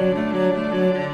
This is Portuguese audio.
Música